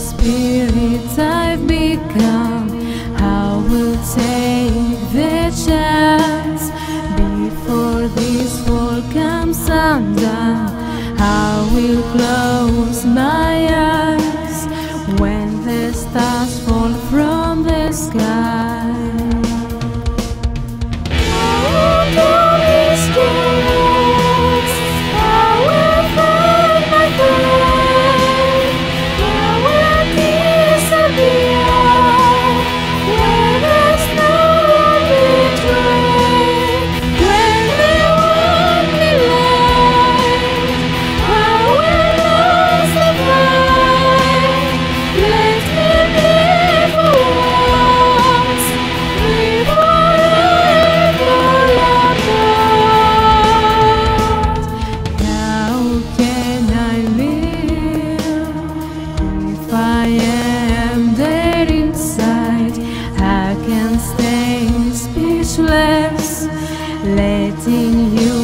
spirits letting you